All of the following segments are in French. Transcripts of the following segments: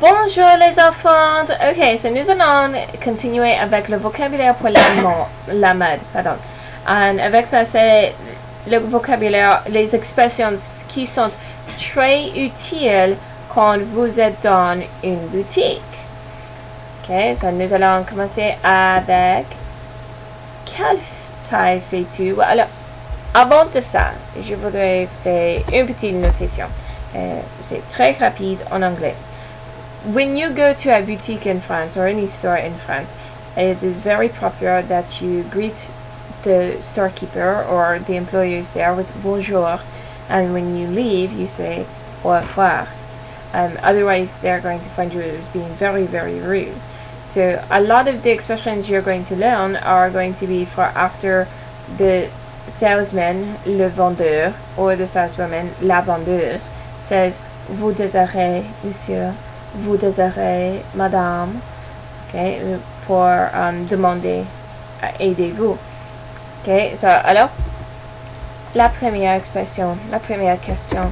Bonjour les enfants. Ok, so nous allons continuer avec le vocabulaire pour la, mode. Pardon. Avec ça, c'est le vocabulaire, les expressions qui sont très utiles quand vous êtes dans une boutique. Ok, so nous allons commencer avec quelle taille fais-tu? Alors, avant de ça, je voudrais faire une petite notation. Uh, c'est très rapide en anglais. When you go to a boutique in France or any store in France, it is very popular that you greet the storekeeper or the employees there with bonjour, and when you leave, you say au revoir. Um, otherwise, they're going to find you as being very, very rude. So, a lot of the expressions you're going to learn are going to be for after the salesman, le vendeur, or the saleswoman, la vendeuse, says, Vous désirez, monsieur, vous désirez, madame, okay, pour um, demander, aidez-vous. Ok, so, alors, la première expression, la première question,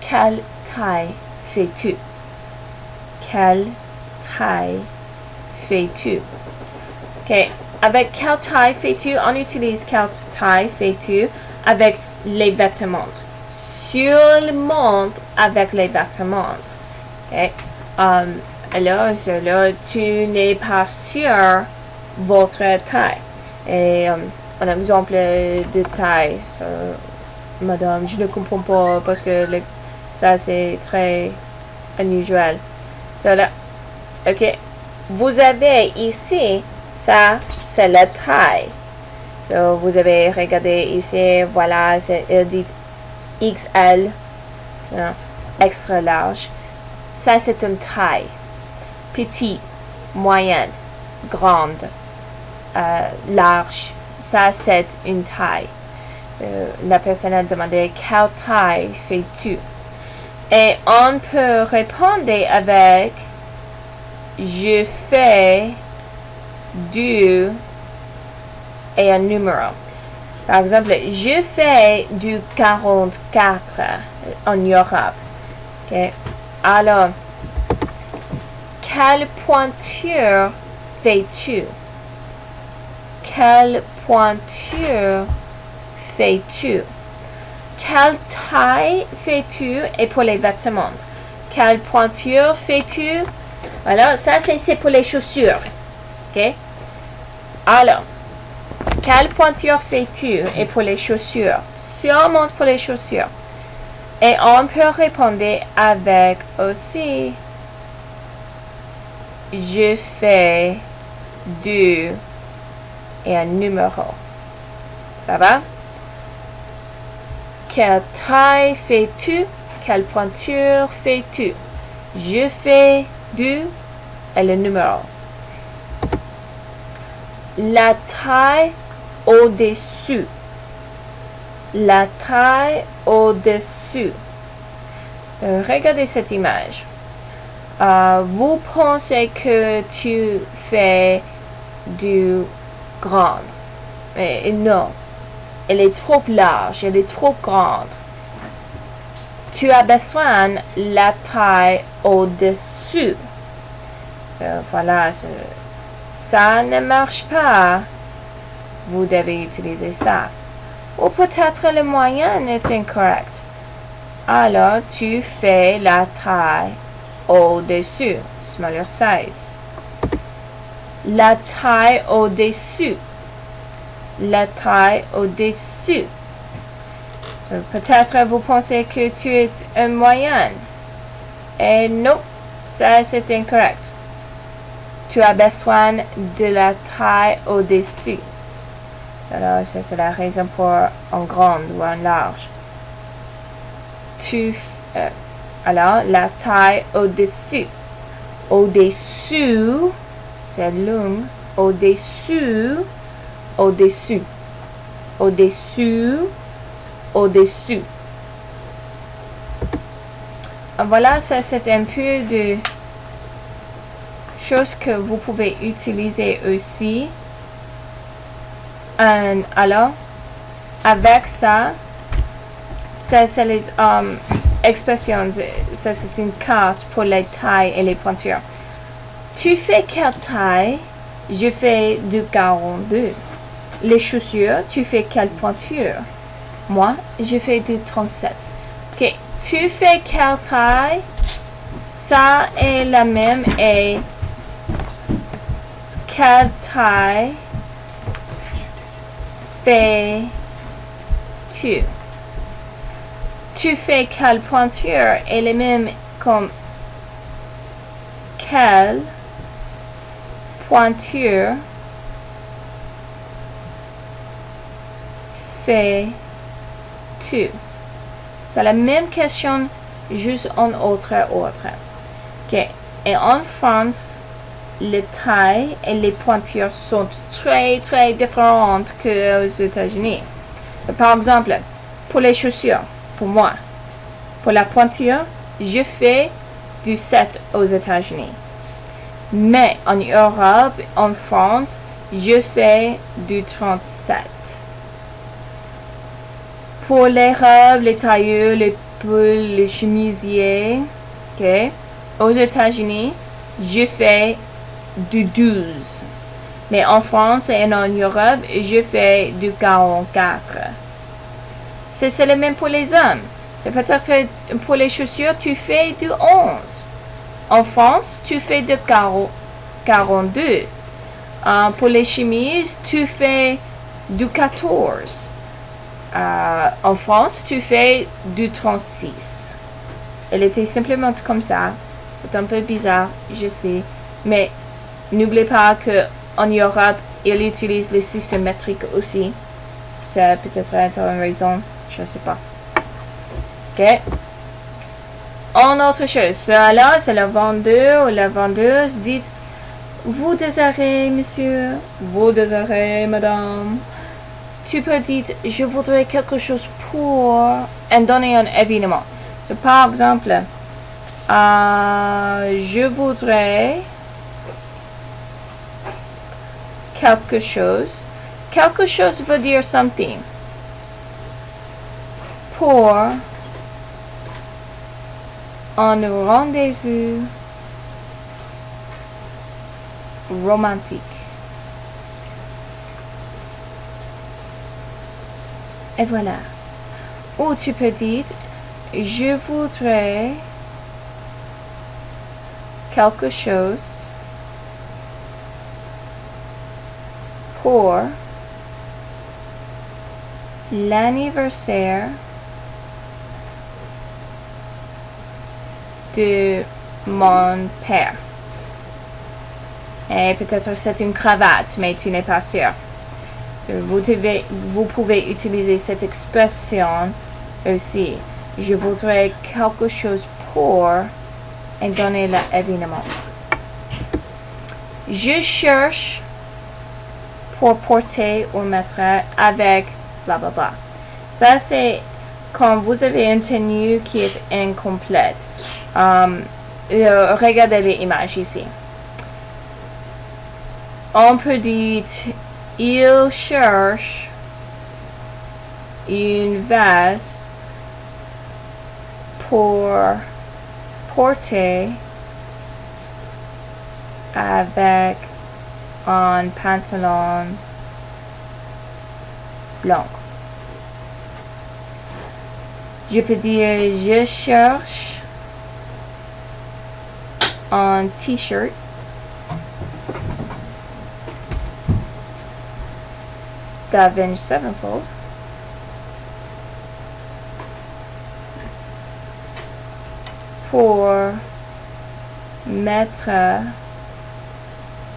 quelle taille fais-tu? Quelle taille fais-tu? Ok, avec quelle taille fais-tu? On utilise quelle taille fais-tu avec les vêtements. Seulement avec les vêtements. Ok, um, alors, là, tu n'es pas sûr votre taille. Et um, un exemple de taille. Euh, madame, je ne comprends pas parce que ça c'est très unusual. Voilà. Ok. Vous avez ici, ça c'est la taille. So, vous avez regardé ici, voilà, il dit XL, extra large. Ça c'est une taille. Petit, moyenne, grande, euh, large ça c'est une taille. Euh, la personne a demandé quelle taille fais-tu? Et on peut répondre avec je fais du et un numéro. Par exemple, je fais du 44 en Europe. Alors, quelle pointure fais-tu? Quelle pointure fais-tu? Quelle taille fais-tu? Et pour les vêtements? Quelle pointure fais-tu? Voilà, ça c'est pour les chaussures. OK? Alors, quelle pointure fais-tu? Et pour les chaussures? Sûrement pour les chaussures. Et on peut répondre avec aussi je fais du et un numéro. Ça va? Quelle taille fais-tu? Quelle pointure fais-tu? Je fais du et le numéro. La taille au-dessus. La taille au-dessus. Euh, regardez cette image. Euh, vous pensez que tu fais du grande. Mais non, elle est trop large, elle est trop grande. Tu as besoin la taille au-dessus. Euh, voilà, ça ne marche pas. Vous devez utiliser ça. Ou peut-être le moyen est incorrect. Alors, tu fais la taille au-dessus, smaller size la taille au-dessus. La taille au-dessus. Peut-être vous pensez que tu es un moyen. Et non, ça c'est incorrect. Tu as besoin de la taille au-dessus. Alors, ça c'est la raison pour en grande ou en large. Tu, euh, alors, la taille au-dessus. Au-dessus c'est long. Au-dessus, au-dessus, au-dessus, au-dessus. Voilà, ça c'est un peu de choses que vous pouvez utiliser aussi. Alors, avec ça, ça c'est les um, expression, ça c'est une carte pour les tailles et les pointures. Tu fais quelle taille? Je fais du 42. Les chaussures, tu fais quelle pointure? Moi, je fais du 37. Ok, tu fais quelle taille? Ça est la même et quelle taille? Fais-tu? Tu fais quelle pointure? Est le même comme quelle pointure fais-tu? C'est la même question, juste en autre ordre. Ok. Et en France, les tailles et les pointures sont très très différentes qu'aux États-Unis. Par exemple, pour les chaussures, pour moi, pour la pointure, je fais du 7 aux États-Unis. Mais en Europe, en France, je fais du 37. Pour les robes, les tailleurs, les poules, les chemisiers, ok, aux États-Unis, je fais du 12. Mais en France et en Europe, je fais du 44. C'est le même pour les hommes. C'est peut-être pour les chaussures, tu fais du 11. En France, tu fais du 42. Euh, pour les chemises, tu fais du 14. Euh, en France, tu fais du 36. Elle était simplement comme ça. C'est un peu bizarre, je sais. Mais N'oubliez pas que en Europe, il utilise le système métrique aussi. C'est peut-être une raison, je ne sais pas. Ok. En autre chose, alors c'est la vendeur ou la vendeuse. Dites, vous désirez, monsieur, vous désirez, madame. Tu peux dire, je voudrais quelque chose pour et donner un événement. par exemple, euh, je voudrais quelque chose. Quelque chose veut dire something. Pour un rendez-vous romantique. Et voilà. Ou tu peux dire, je voudrais quelque chose pour l'anniversaire de mon père. Et peut-être c'est une cravate, mais tu n'es pas sûr. Vous, devez, vous pouvez utiliser cette expression aussi. Je voudrais quelque chose pour et donner l'événement. Je cherche pour porter ou mettre avec bla bla bla. Ça, c'est quand vous avez une tenue qui est incomplète. Um, regardez les images ici. On peut dire il cherche une veste pour porter avec un pantalon blanc. Je peux dire je cherche un t-shirt d'Avenged Sevenfold. pour mettre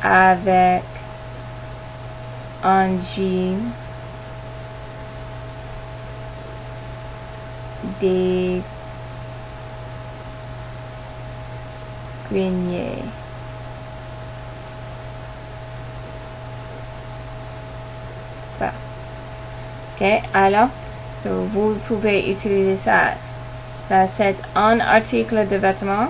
avec un jean des greniers. Voilà. Ok, alors, vous pouvez utiliser ça. Ça, c'est un article de vêtements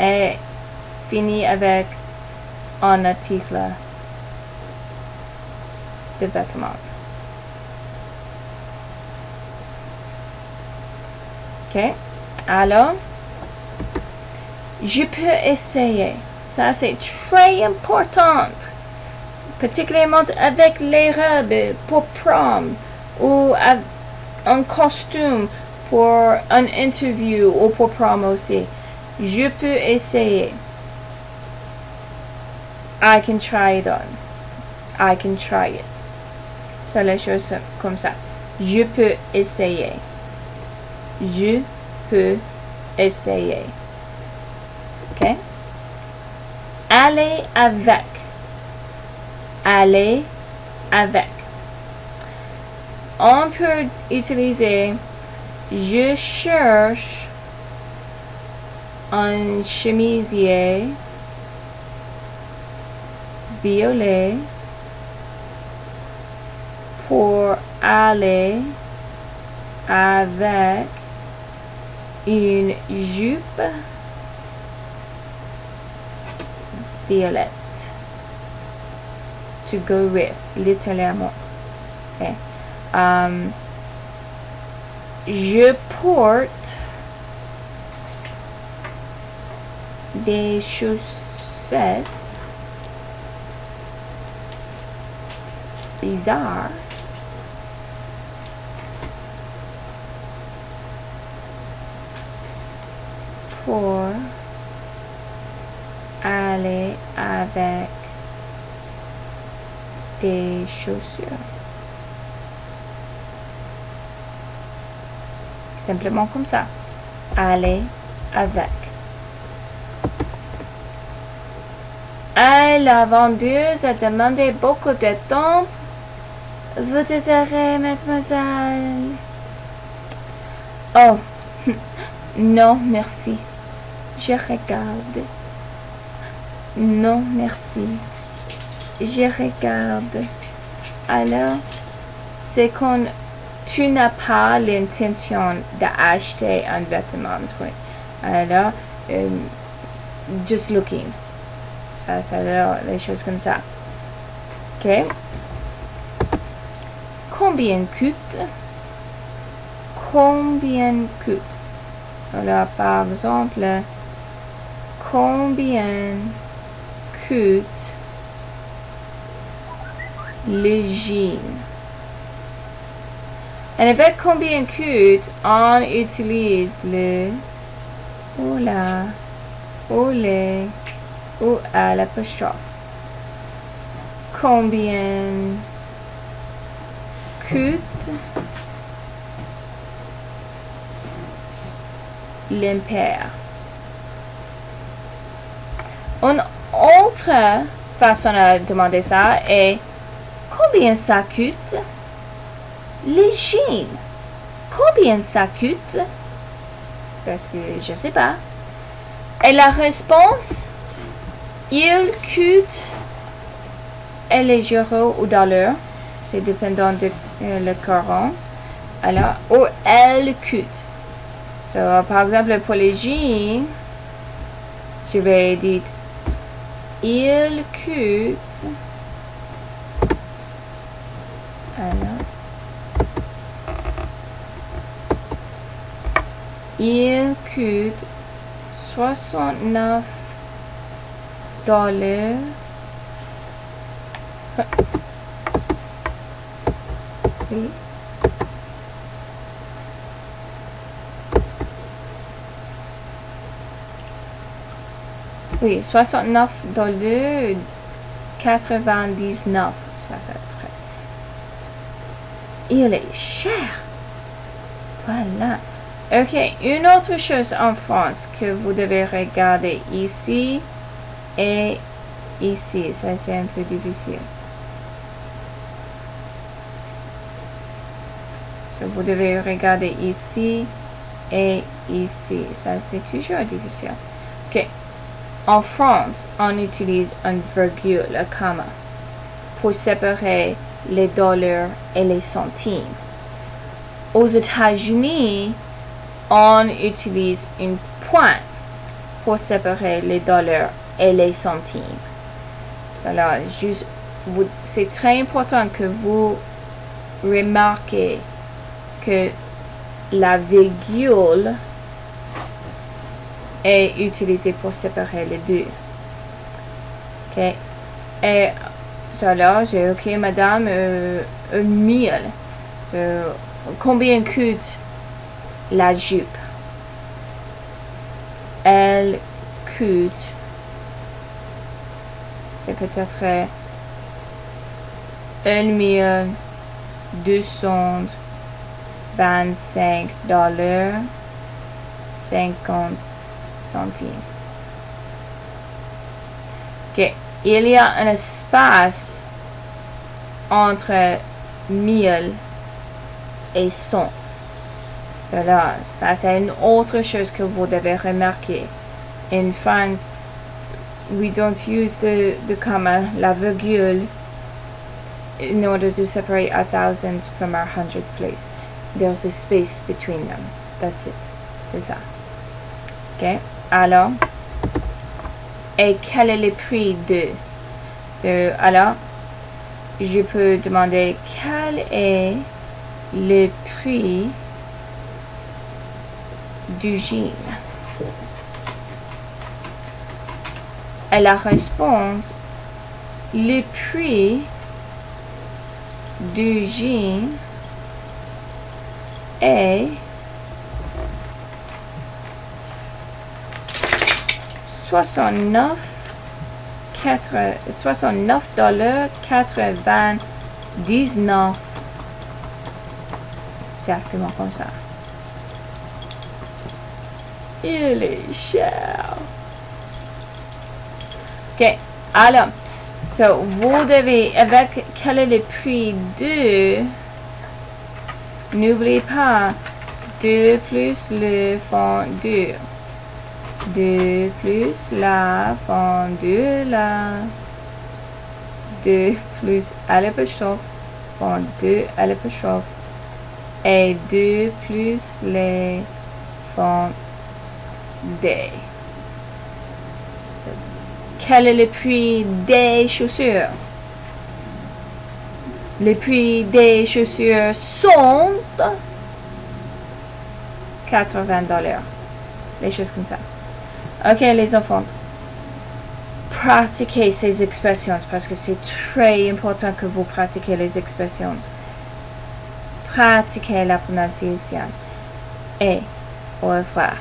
et finit avec un article de vêtements. OK? Alors, je peux essayer. Ça, c'est très important. Particulièrement avec les robes pour prom ou un costume pour un interview ou pour prom aussi. Je peux essayer. I can try it on. I can try it. C'est les choses comme ça. Je peux essayer. Je peux essayer. OK? Aller avec. Aller avec. On peut utiliser je cherche un chemisier violet pour aller avec une jupe violette. To go with, littéralement. Okay. Um, je porte des chaussettes bizarres pour aller avec des chaussures. Simplement comme ça. Aller avec. Et la vendeuse a demandé beaucoup de temps. Vous désirez, mademoiselle? Oh, non, merci. Je regarde. Non, merci. Je regarde. Alors, c'est qu'on tu n'as pas l'intention d'acheter un vêtement. Alors, euh, just looking. Ça, ça veut les choses comme ça. OK? Combien coûte? Combien coûte? Alors, par exemple, combien coûte le jean? Et avec combien coûte, on utilise le ou la ou à l'apostrophe. Combien? Coûte l'impair? Une autre façon de demander ça est combien ça coûte? Les jeans. Combien ça coûte? Parce que je sais pas. Et la réponse, il coûte, est euros ou dollars. C'est dépendant de euh, l'occurrence. Alors, ou elle coûte. par exemple, pour les jeans, je vais dire, il coûte. Alors, Il coûte 69 dollars. Oui. Oui, 69 dollars 99. Ça, ça. Il est cher. Voilà. Ok, une autre chose en France que vous devez regarder ici et ici. Ça, c'est un peu difficile. vous devez regarder ici et ici. Ça, c'est toujours difficile. Ok. En France, on utilise un virgule, un comma, pour séparer les dollars et les centimes. Aux États-Unis, on utilise une pointe pour séparer les dollars et les centimes. Alors, juste c'est très important que vous remarquez que la virgule est utilisée pour séparer les deux. Ok? Et alors, j'ai ok, madame, euh, un mille. combien coûte la jupe? Elle coûte, c'est peut-être un mille deux cent vingt-cinq dollars cinquante centimes. Ok, il y a un espace entre 1000 et 100. Cela, ça c'est une autre chose que vous devez remarquer. In France, we don't use the, the comma, la virgule, in order to separate our thousands from our hundreds place. There's a space between them. That's it. C'est ça. Ok. Alors, et quel est le prix de alors je peux demander quel est le prix du jean la réponse le prix du jean est 69 69 dollars 99 exactement comme ça. Il est cher ok alors so, vous devez avec? Quel est le prix de? N'oubliez pas 2 plus le fondu 2 plus la fondue la. 2 plus l'apostrophe fondue l'apostrophe et 2 plus les fondés. Quel est le prix des chaussures? Le prix des chaussures sont 80 dollars. Les choses comme ça. Ok, les enfants. Pratiquez ces expressions parce que c'est très important que vous pratiquez les expressions. Pratiquez la prononciation. Et au revoir.